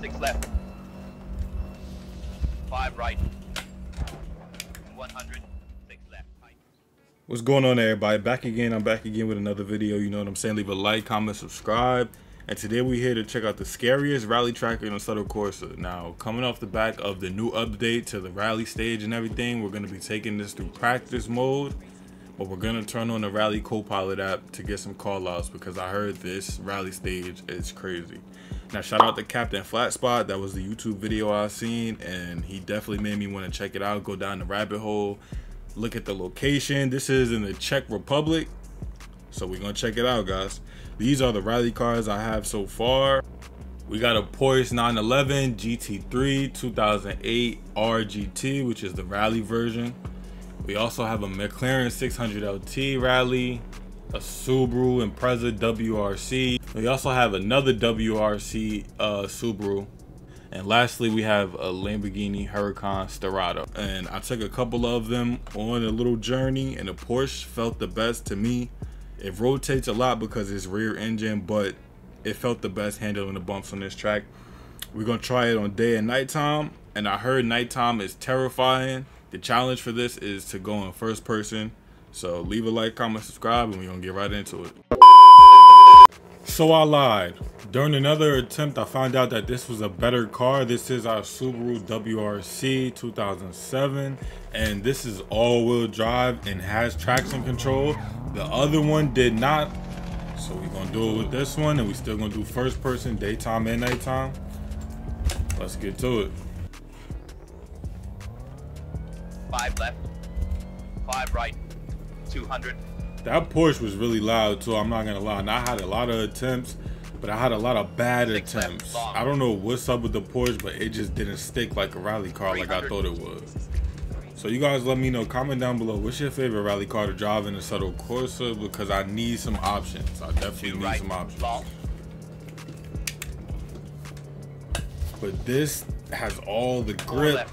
Six left. Five right. 100. Six left. What's going on everybody? Back again. I'm back again with another video. You know what I'm saying? Leave a like, comment, subscribe. And today we're here to check out the scariest rally tracker in Assetto Corsa. Now, coming off the back of the new update to the rally stage and everything, we're going to be taking this through practice mode. But we're going to turn on the Rally Copilot app to get some callouts because I heard this rally stage is crazy. Now, shout out to Captain Flatspot. That was the YouTube video I seen, and he definitely made me want to check it out, go down the rabbit hole, look at the location. This is in the Czech Republic. So we're gonna check it out, guys. These are the rally cars I have so far. We got a Porsche 911 GT3 2008 RGT, which is the rally version. We also have a McLaren 600 LT rally, a Subaru Impreza WRC. We also have another WRC uh, Subaru. And lastly, we have a Lamborghini Huracan Sterrato. And I took a couple of them on a little journey and the Porsche felt the best to me. It rotates a lot because it's rear engine, but it felt the best handling the bumps on this track. We're gonna try it on day and nighttime, and I heard nighttime is terrifying. The challenge for this is to go in first person. So leave a like, comment, subscribe, and we're gonna get right into it. So I lied. During another attempt, I found out that this was a better car. This is our Subaru WRC 2007, and this is all-wheel drive and has traction control. The other one did not. So we're gonna do it with this one, and we still gonna do first person, daytime and nighttime. Let's get to it. Five left. Five right. 200. That Porsche was really loud too. I'm not gonna lie. And I had a lot of attempts, but I had a lot of bad Six attempts. I don't know what's up with the Porsche, but it just didn't stick like a rally car like I thought it would. So you guys let me know. Comment down below. What's your favorite rally car to drive in the Assetto Corsa? Because I need some options. I definitely Two need right. some options. Long. But this has all the grip.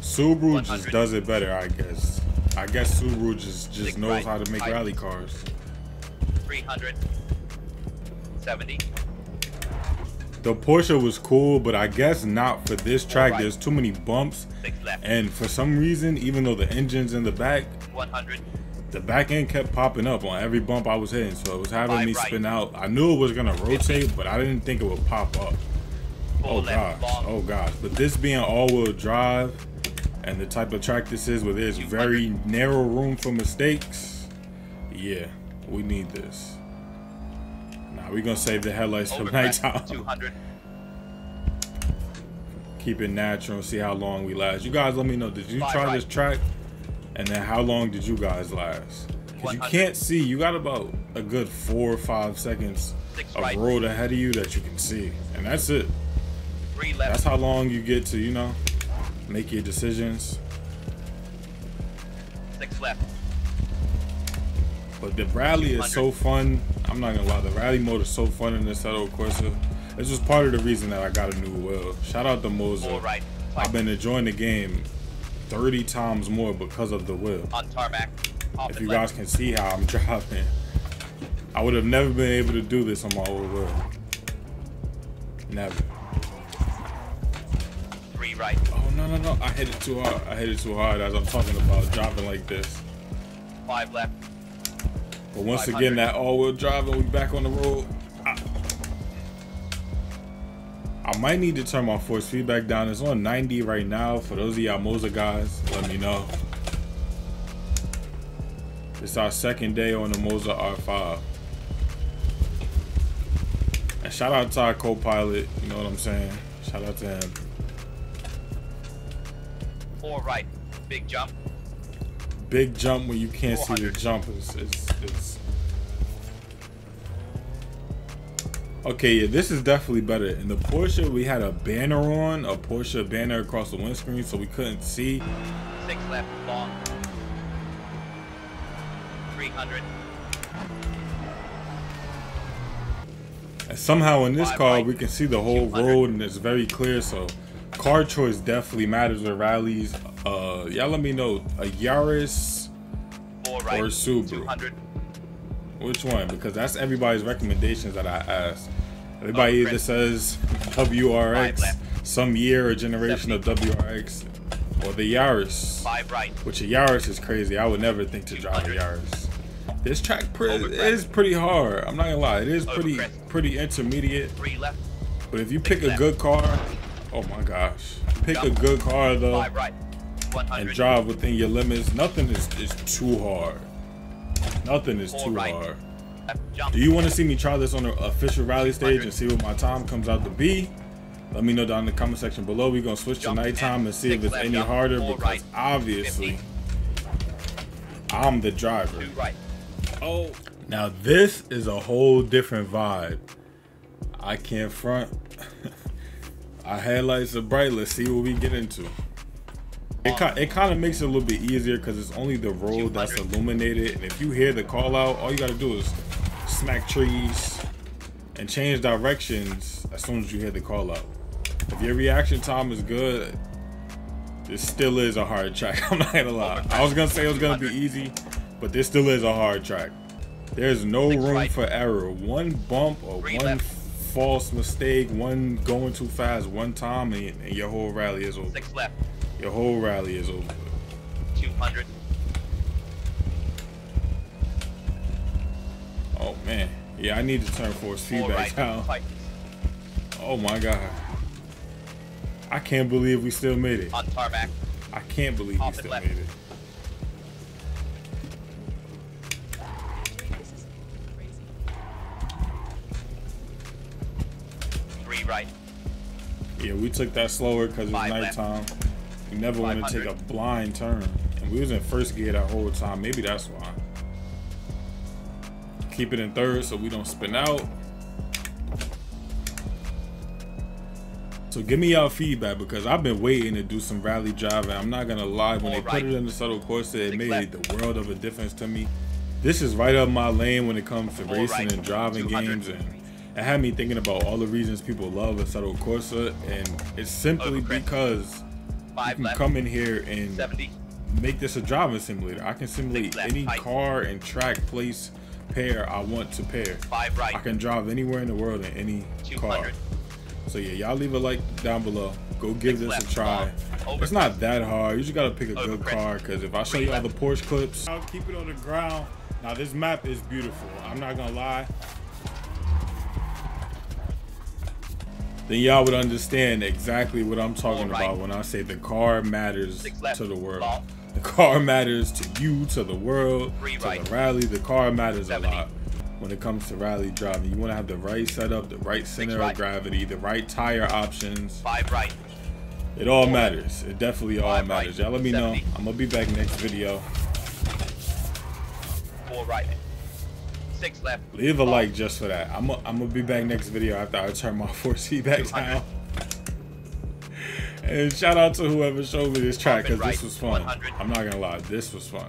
Subaru just does it better, I guess. I guess Subaru just just Six knows right. how to make rally cars. 300. 70. The Porsche was cool, but I guess not for this track. right. There's too many bumps, and for some reason, even though the engine's in the back, 100. the back end kept popping up on every bump I was hitting, so it was having Five me spin out. I knew it was gonna rotate, but I didn't think it would pop up. Four Oh gosh, Long. oh gosh. But this being all-wheel drive, and the type of track this is, where there's very narrow room for mistakes, yeah, we need this. Now we're gonna save the headlights for nighttime. 200. keep it natural and see how long we last. You guys let me know, did you Five try right. this track? And then how long did you guys last? Because you can't see, you got about a good four or five seconds Six of right. road ahead of you that you can see. And that's it. That's how long you get to, you know, make your decisions. Six left. But the rally is so fun. I'm not gonna lie, the rally mode is so fun in this Assetto Corsa. This was part of the reason that I got a new wheel. Shout out to Moza. right. I've been enjoying the game 30 times more because of the wheel. On tarmac. Off if you left. guys can see how I'm driving. I would have never been able to do this on my old wheel. Never. Right. Oh no no no! I hit it too hard. I hit it too hard as I'm talking about driving like this. Five left. But once again, that all-wheel drive and we back on the road. I, I might need to turn my force feedback down. It's on 90 right now. For those of y'all Moza guys, let me know. It's our second day on the Moza R5. And shout out to our co-pilot, you know what I'm saying? Shout out to him. Four right. Big jump. Big jump when you can't see the 400. jump is, is, is Okay, yeah, this is definitely better. In the Porsche, we had a banner on, a Porsche banner across the windscreen, so we couldn't see. Six left. Long. 300. And somehow in this Five car, right. we can see the whole road and it's very clear. So car choice definitely matters with rallies. Uh, y'all let me know a Yaris, right. Subaru. 200. which one? Because that's everybody's recommendations that I asked. Everybody Oh, either says WRX, some year or generation of WRX, or the Yaris. Five right. Which a Yaris is crazy. I would never think to drive a Yaris. This track pre- is pretty hard. I'm not gonna lie. It is pretty pretty intermediate. But if you pick a good car, oh my gosh, pick a good car though right. And drive within your limits. Nothing is, is too hard. Nothing is too right. hard. Do you want to see me try this on the official rally stage and see what my time comes out to be? Let me know down in the comment section below. We're gonna switch to nighttime and see if it's any harder because obviously I'm the driver. Oh, now this is a whole different vibe. I can't front. Our headlights are bright. Let's see what we get into. It, ki- it kind of makes it a little bit easier because it's only the road that's illuminated. And if you hear the call out, all you got to do is smack trees and change directions as soon as you hear the call out. If your reaction time is good, this still is a hard track. I'm not gonna lie. I was gonna say it was gonna be easy, but this still is a hard track. There's no room for error. One bump or one. False mistake, one going too fast, one time, and, and your whole rally is over. Six left. Your whole rally is over. Two hundred. Oh man, yeah, I need to turn force feedback right. down. Fight. Oh my god, I can't believe we still made it. On tarmac. I can't believe we Off and still left. made it. Right. Yeah, we took that slower because it's Five left. nighttime. We never want to take a blind turn. And we was in first gear that whole time. Maybe that's why. Keep it in third so we don't spin out. So give me y'all feedback because I've been waiting to do some rally driving. I'm not gonna lie, when they Four put it in the Assetto Corsa, it Six made left. the world of a difference to me. This is right up my lane when it comes to Four racing right. and driving 200. games and it had me thinking about all the reasons people love Assetto Corsa and it's simply Overcrest. because you can left. come in here and Seventy. make this a driving simulator. I can simulate left, any tight. car and track place pair I want to pair. Five right. I can drive anywhere in the world in any car. So yeah, y'all leave a like down below. Go give Six this left, a try. long. Over It's not that hard. You just gotta pick a good Overcrest. car. Cause if I show Three you all the. Porsche clips, I'll keep it on the ground. Now this map is beautiful. I'm not gonna lie. Then y'all would understand exactly what I'm talking right. about when I say the car matters to the world. The car matters to you, to the world, Three to right. the rally. The car matters 70. a lot when it comes to rally driving. You want to have the right setup, the right center of gravity, the right tire options. Five right. It all matters. It definitely all Five matters. Y'all let me know. I'm gonna be back next video. Four right. Six left. Leave a like just for that. I'm gonna I'm gonna be back next video after I turn my 4C back down. And shout out to whoever showed me this track because this was fun. 100. I'm not gonna lie, this was fun.